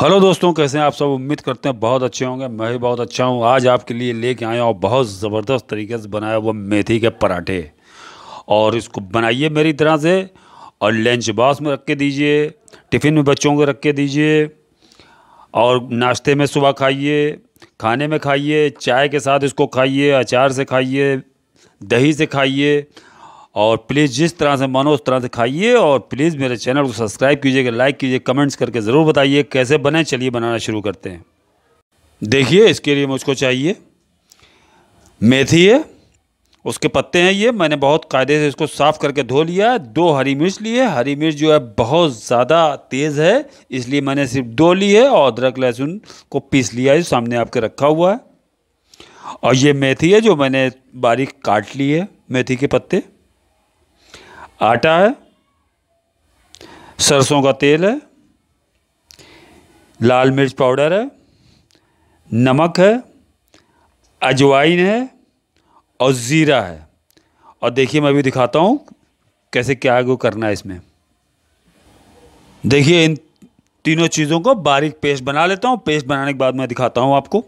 Hello दोस्तों, कैसे हैं आप सब? उम्मीद करते हैं बहुत अच्छे होंगे। मैं भी बहुत अच्छा हूँ। आज आपके लिए लेके आया हूँ बहुत ज़बरदस्त तरीके से बनाया हुआ मेथी के पराठे। और इसको बनाइए मेरी तरह से और लंच बॉक्स में रख के दीजिए, टिफ़िन में बच्चों को रख के दीजिए और नाश्ते में सुबह खाइए, खाने में खाइए, चाय के साथ इसको खाइए, अचार से खाइए, दही से खाइए और प्लीज़ जिस तरह से मानो उस तरह से खाइए और प्लीज़ मेरे चैनल को सब्सक्राइब कीजिएगा लाइक कीजिए कमेंट्स करके ज़रूर बताइए कैसे बने। चलिए बनाना शुरू करते हैं। देखिए, इसके लिए मुझको चाहिए मेथी है, उसके पत्ते हैं ये, मैंने बहुत कायदे से इसको साफ़ करके धो लिया है, दो हरी मिर्च लिए हरी मिर्च जो है बहुत ज़्यादा तेज़ है, इसलिए मैंने सिर्फ़ दो ली है और अदरक लहसुन को पीस लिया है सामने आपके रखा हुआ है। और ये मेथी है जो मैंने बारीक काट ली है, मेथी के पत्ते। आटा है, सरसों का तेल है, लाल मिर्च पाउडर है, नमक है, अजवाइन है और ज़ीरा है। और देखिए मैं भी दिखाता हूँ कैसे क्या आगे करना है इसमें। देखिए इन तीनों चीज़ों को बारीक पेस्ट बना लेता हूँ। पेस्ट बनाने के बाद मैं दिखाता हूँ आपको।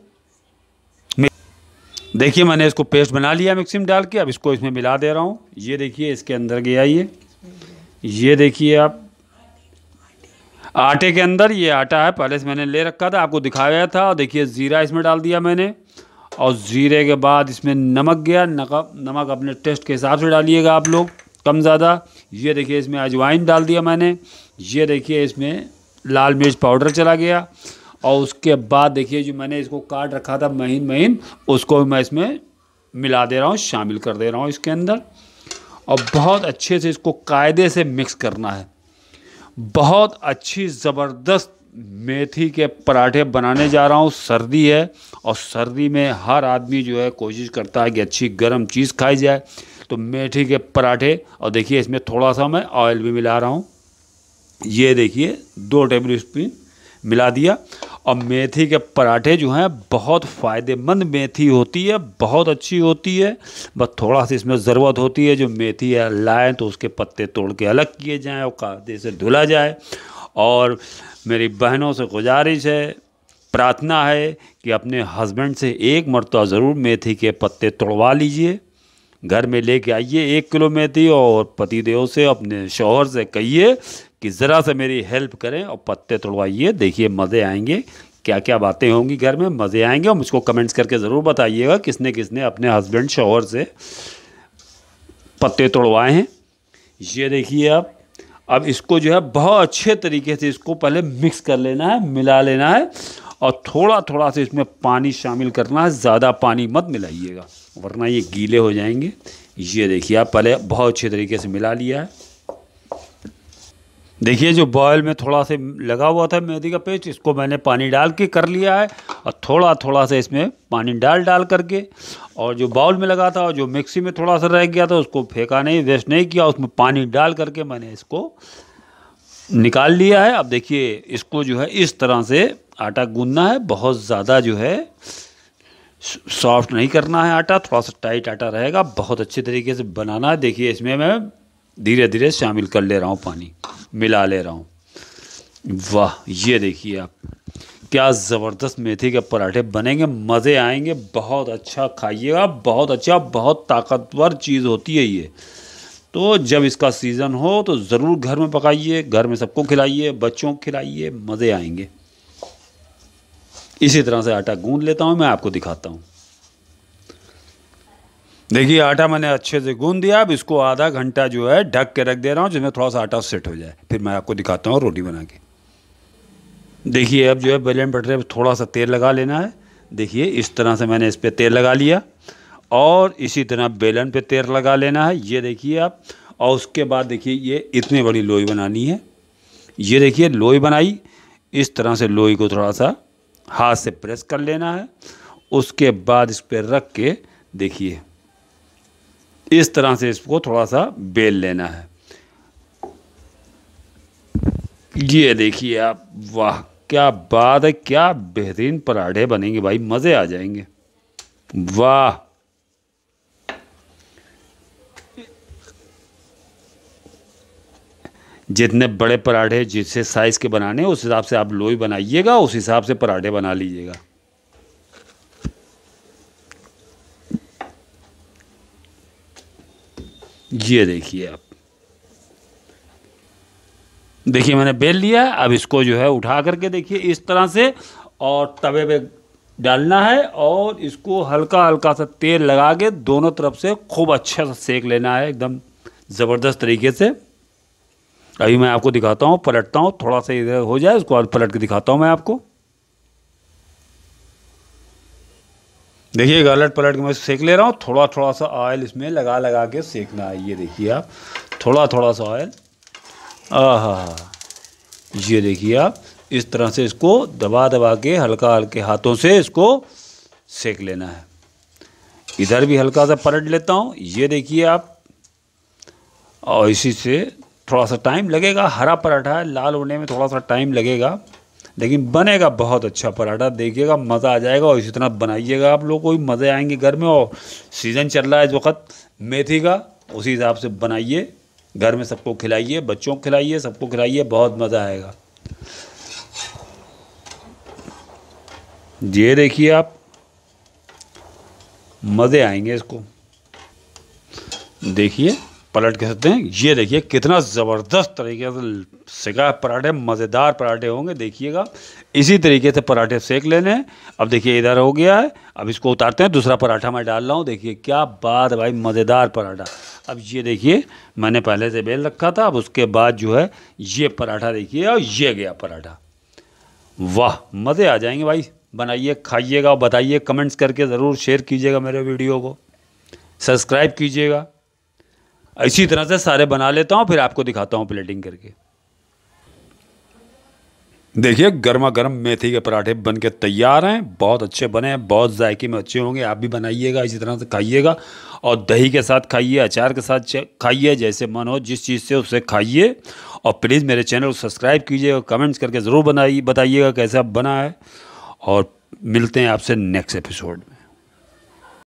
देखिए, मैंने इसको पेस्ट बना लिया मिक्सी में डाल के। अब इसको इसमें मिला दे रहा हूँ। ये देखिए, इसके अंदर गया ये। ये देखिए आप। आटे के अंदर ये आटा है, पहले से मैंने ले रखा था, आपको दिखाया था। और देखिए, ज़ीरा इसमें डाल दिया मैंने। और ज़ीरे के बाद इसमें नमक गया। नमक नमक अपने टेस्ट के हिसाब से डालिएगा आप लोग, कम ज़्यादा। ये देखिए, इसमें अजवाइन डाल दिया मैंने। ये देखिए, इसमें लाल मिर्च पाउडर चला गया। और उसके बाद देखिए जो मैंने इसको काट रखा था महीन महीन, उसको भी मैं इसमें मिला दे रहा हूँ, शामिल कर दे रहा हूँ इसके अंदर। और बहुत अच्छे से इसको कायदे से मिक्स करना है। बहुत अच्छी ज़बरदस्त मेथी के पराठे बनाने जा रहा हूँ। सर्दी है और सर्दी में हर आदमी जो है कोशिश करता है कि अच्छी गर्म चीज़ खाई जाए। तो मेथी के पराठे, और देखिए इसमें थोड़ा सा मैं ऑयल भी मिला रहा हूँ। ये देखिए दो टेबल स्पून मिला दिया। और मेथी के पराठे जो हैं, बहुत फ़ायदेमंद मेथी होती है, बहुत अच्छी होती है। बस थोड़ा सा इसमें ज़रूरत होती है, जो मेथी है, लाएँ तो उसके पत्ते तोड़ के अलग किए जाएँ और कायदे से धुला जाए। और मेरी बहनों से गुजारिश है, प्रार्थना है कि अपने हस्बैंड से एक मरतबा ज़रूर मेथी के पत्ते तोड़वा लीजिए। घर में लेके आइए एक किलो मेथी और पतिदेव से अपने शोहर से कहिए कि ज़रा से मेरी हेल्प करें और पत्ते तोड़वाइए। देखिए, मज़े आएँगे। क्या क्या बातें होंगी घर में? मज़े आएँगे और मुझको कमेंट्स करके ज़रूर बताइएगा किसने किसने अपने हस्बैंड शोहर से पत्ते तोड़वाए हैं। ये देखिए आप, अब इसको जो है बहुत अच्छे तरीके से इसको पहले मिक्स कर लेना है, मिला लेना है और थोड़ा थोड़ा से इसमें पानी शामिल करना है। ज़्यादा पानी मत मिलाइएगा, वरना ये गीले हो जाएँगे। ये देखिए आप, पहले बहुत अच्छे तरीके से मिला लिया है। देखिए, जो बॉयल में थोड़ा से लगा हुआ था मेहंदी का पेस्ट इसको मैंने पानी डाल के कर लिया है और थोड़ा थोड़ा सा इसमें पानी डाल डाल करके और जो बाउल में लगा था और जो मिक्सी में थोड़ा सा रह गया था, उसको फेंका नहीं वेस्ट नहीं किया, उसमें पानी डाल करके मैंने इसको निकाल लिया है। अब देखिए, इसको जो है इस तरह से आटा गूंदना है। बहुत ज़्यादा जो है सॉफ्ट नहीं करना है आटा, थोड़ा सा टाइट आटा रहेगा। बहुत अच्छे तरीके से बनाना है। देखिए, इसमें मैं धीरे धीरे शामिल कर ले रहा हूँ पानी। मिला ले रहा हूँ। वाह, ये देखिए आप। क्या ज़बरदस्त मेथी के पराठे बनेंगे, मज़े आएँगे, बहुत अच्छा खाइएगा, बहुत अच्छा बहुत ताकतवर चीज़ होती है ये। तो जब इसका सीज़न हो तो ज़रूर घर में पकाइए, घर में सबको खिलाइए, बच्चों को खिलाइए, मज़े आएँगे। इसी तरह से आटा गूंद लेता हूँ, मैं आपको दिखाता हूँ। देखिए, आटा मैंने अच्छे से गूंद दिया, अब इसको आधा घंटा जो है ढक के रख दे रहा हूँ, जिसमें थोड़ा सा आटा सेट हो जाए। फिर मैं आपको दिखाता हूँ रोटी बना के। देखिए, अब जो है बेलन बटरे पर थोड़ा सा तेल लगा लेना है। देखिए, इस तरह से मैंने इस पर तेल लगा लिया। और इसी तरह बेलन पे तेल लगा लेना है। ये देखिए आप, और उसके बाद देखिए, ये इतनी बड़ी लोई बनानी है। ये देखिए, लोई बनाई। इस तरह से लोई को थोड़ा सा हाथ से प्रेस कर लेना है। उसके बाद इस पर रख के देखिए। इस तरह से इसको थोड़ा सा बेल लेना है। ये देखिए आप, वाह, क्या बात है, क्या बेहतरीन पराठे बनेंगे भाई, मज़े आ जाएँगे। वाह। जितने बड़े पराठे जिससे साइज़ के बनाने उस हिसाब से आप लोई बनाइएगा, उस हिसाब से पराठे बना लीजिएगा। ये देखिए आप। देखिए, मैंने बेल लिया, अब इसको जो है उठा करके देखिए इस तरह से, और तवे पे डालना है, और इसको हल्का हल्का सा तेल लगा के दोनों तरफ़ से खूब अच्छा सा सेक लेना है, एकदम ज़बरदस्त तरीके से। अभी मैं आपको दिखाता हूँ, पलटता हूँ, थोड़ा सा इधर हो जाए, उसको पलट के दिखाता हूँ मैं आपको। देखिए गलट पलट के मैं सेक ले रहा हूँ। थोड़ा थोड़ा सा ऑयल इसमें लगा लगा के सेकना है। ये देखिए आप थोड़ा थोड़ा सा ऑयल आहा, ये देखिए आप, इस तरह से इसको दबा दबा के हल्का हल्के हाथों से इसको सेक लेना है। इधर भी हल्का सा पलट लेता हूँ। ये देखिए आप, और इसी से थोड़ा सा टाइम लगेगा। हरा पराठा है, लाल होने में थोड़ा सा टाइम लगेगा। लेकिन बनेगा बहुत अच्छा पराठा, देखिएगा, मज़ा आ जाएगा और इसी तरह बनाइएगा आप लोग को भी मज़े आएँगे घर में और सीज़न चल रहा है इस वक्त, मेथी का, उसी हिसाब से बनाइए, घर में सबको खिलाइए, बच्चों को खिलाइए, सबको खिलाइए, बहुत मज़ा आएगा। ये देखिए आप, मज़े आएँगे इसको। देखिए। पलट के सकते हैं। ये देखिए, कितना ज़बरदस्त तरीके से सिका पराठे, मज़ेदार पराठे होंगे, देखिएगा। इसी तरीके से पराठे सेक लेने अब देखिए, इधर हो गया है। अब इसको उतारते हैं, दूसरा पराठा मैं डाल रहा हूँ। देखिए, क्या बात है भाई, मज़ेदार पराठा। अब ये देखिए, मैंने पहले से बेल रखा था, अब उसके बाद जो है, ये पराठा देखिए, और ये गया पराठा। वाह, मज़े आ जाएँगे भाई। बनाइए, खाइएगा बताइए, कमेंट्स करके ज़रूर शेयर कीजिएगा मेरे वीडियो को। सब्सक्राइब कीजिएगा। इसी तरह से सारे बना लेता हूँ, फिर आपको दिखाता हूँ प्लेटिंग करके। देखिए गर्मा गर्म मेथी के पराठे बन के तैयार हैं, बहुत अच्छे बने हैं, बहुत जायके में अच्छे होंगे, आप भी बनाइएगा, इसी तरह से खाइएगा, और दही के साथ खाइए, अचार के साथ खाइए, जैसे मन हो, जिस चीज़ से उसे खाइए, और प्लीज़ मेरे चैनल को सब्सक्राइब कीजिए और कमेंट्स करके ज़रूर बनाइए बताइएगा कैसा बना है, और मिलते हैं आपसे नेक्स्ट एपिसोड